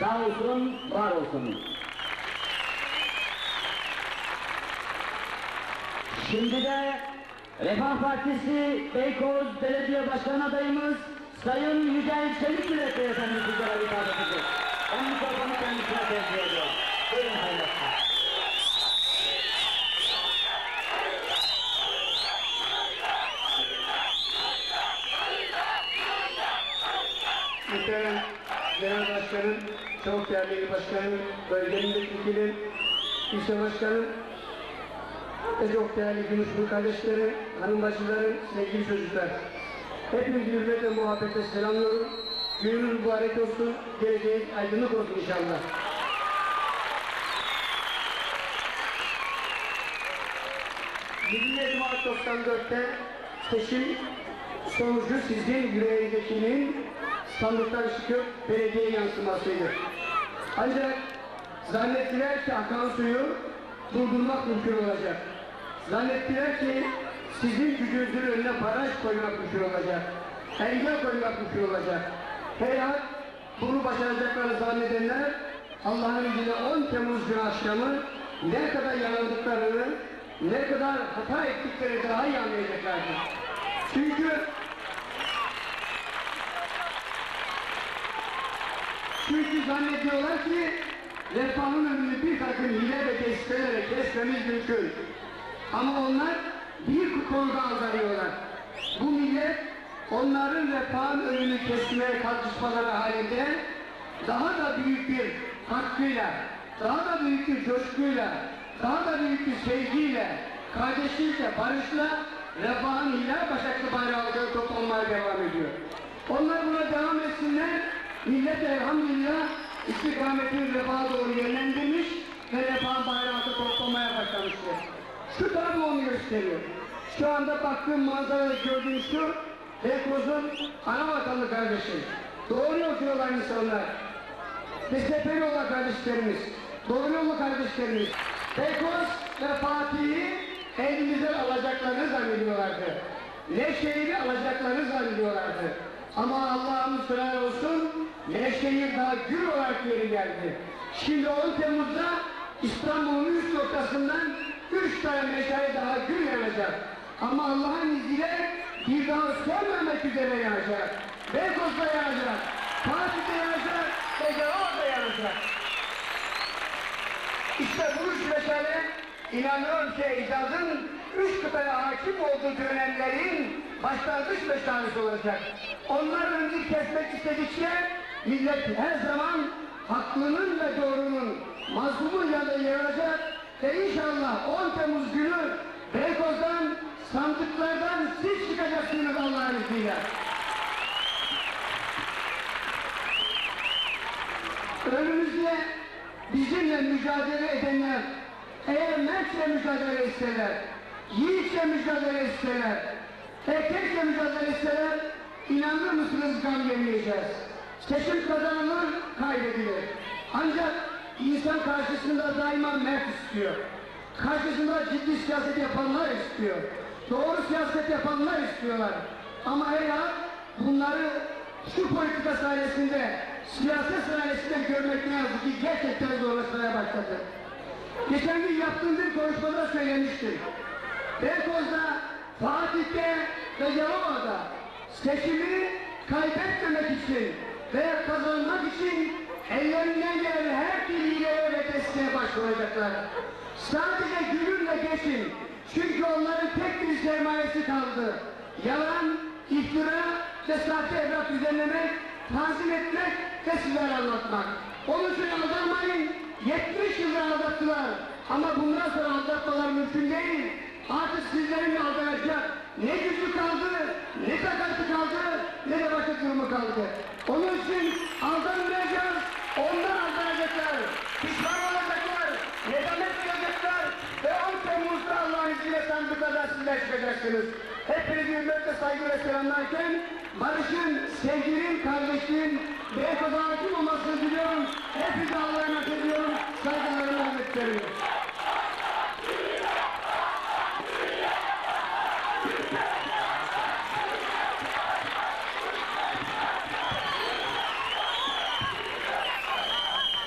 Sağ olsun, var olsun. Şimdi de Refah Partisi Beykoz Belediye Başkan adayımız Sayın Yücel Çelik Yürek Beyefendi sizlere hitap edecek. Ben mikrofonu kendisine tercih ediyorum. Buyurun Sayın Başkan. Muhterem Genel Başkanım, çok değerli başkanım, bölge milletvekili, ilçe başkanım ve çok değerli Gümüşbük kardeşlerim, hanım bacılarım, sevgili çocuklar. Hepinizi hürmetle muhabbetle selamlıyorum. Gününüz mübarek olsun, geleceğiniz aydınlık olsun inşallah. Milli Mart 94'te seçim sonucu sizin yüreğindekinin sandıktan çıkıp belediye yansımasıydı. Ancak zannettiler ki akan suyu durdurmak mümkün olacak. Zannettiler ki sizin gücünüzün önüne baraj koymak mümkün olacak. Engel koymak mümkün olacak. Heyhat bunu başaracaklarını zannedenler Allah'ın izniyle 10 Temmuz günü akşamı ne kadar yanıldıklarını, ne kadar hata ettiklerini daha iyi anlayacaklardır. Çünkü Çünkü zannediyorlar ki refahın önünü bir takım hile ve tespitlerle kesmemiz mümkün. Ama onlar bir konuda aldanıyorlar. Bu millet onların refahın önünü kesmeye kalkışmaları halinde daha da büyük bir hakkıyla, daha da büyük bir coşkuyla, daha da büyük bir sevgiyle, kardeşlikle, barışla refahın hilal başaklı bayrağı toplanmaya devam ediyor. Onlar buna devam etsinler, millet elhamdülillah istikametini refaha doğru yönlendirmiş ve refah bayrağını toplamaya başlamıştır. Şu tabi onu gösteriyor. Şu anda baktığım manzarada gördüğüm şu, Beykoz'un ana vatanlı kardeşi. Doğru yolcu olan insanlar. Destekleri olan kardeşlerimiz. Doğru yollu kardeşlerimiz. Beykoz ve Fatih'i elimizden alacaklarını zannediyorlardı. Nevşehir'i alacaklarını zannediyorlardı. Ama Allah'ımız selam olsun, Nevşehir daha gül olarak geri geldi. Şimdi 10 Temmuz'da İstanbul'un üst noktasından üç tane meşale daha gül yanacak. Ama Allah'ın izniyle bir daha sönmemek üzere yanacak. Beykoz'da yanacak, Fatih'te yanacak ve Yalova'da yanacak. İşte bu üç meşale inanıyorum ki icazın üç kıtaya hakim olduğu dönemlerin başlangıç meşalesi olacak. Onlar önünü kesmek istedikçe millet her zaman haklının ve doğrunun mazlumun yanında yer alacak ve inşallah 10 Temmuz günü Beykoz'dan sandıklardan siz çıkacaksınız Allah'ın izniyle. Önümüzde bizimle mücadele edenler eğer mertçe mücadele etseler, yiğitçe mücadele etseler, erkekçe mücadele etseler inanır mısınız gam yemeyeceğiz. Seçim kazanılır, kaybedilir. Ancak insan karşısında daima mert istiyor. Karşısında ciddi siyaset yapanlar istiyor. Doğru siyaset yapanlar istiyorlar. Ama eğer bunları şu politika sayesinde, siyaset sayesinde görmek ne yazık ki gerçekten zorlaşmaya başladı. Geçen gün yaptığım bir konuşmada söylemiştim. Beykoz'da, Fatih'te ve Yalova'da seçimi kaybetmemek için ve kazanmak için ellerinden gelen her hileye ve desteğe başvuracaklar. Sadece gülünle geçin. Çünkü onların tek bir sermayesi kaldı. Yalan, iftira ve sahte evlat düzenlemek, tanzim etmek ve sizlere anlatmak. Onun için aldanmayın. 70 yıldır aldattılar. Ama bundan sonra aldatmalar mümkün değil. Artık sizlerin aldanacak ne gücü kaldı, ne takatı kaldı, ne de başka durumu kaldı. Onun için aldanmayacağız, onlar aldanacaklar. Pişman olacaklar, nedamet duyacaklar ve 10 Temmuz'da Allah'ın izniyle sandıklardan sizler çıkacaksınız. Hepinizi hürmetle saygıyla selamlarken barışın, sevginin, kardeşliğin Beykoz'a hakim olmasını diliyorum. Hepinize Allah'a emanet ediyorum. Saygılarımı hürmet veriyorum.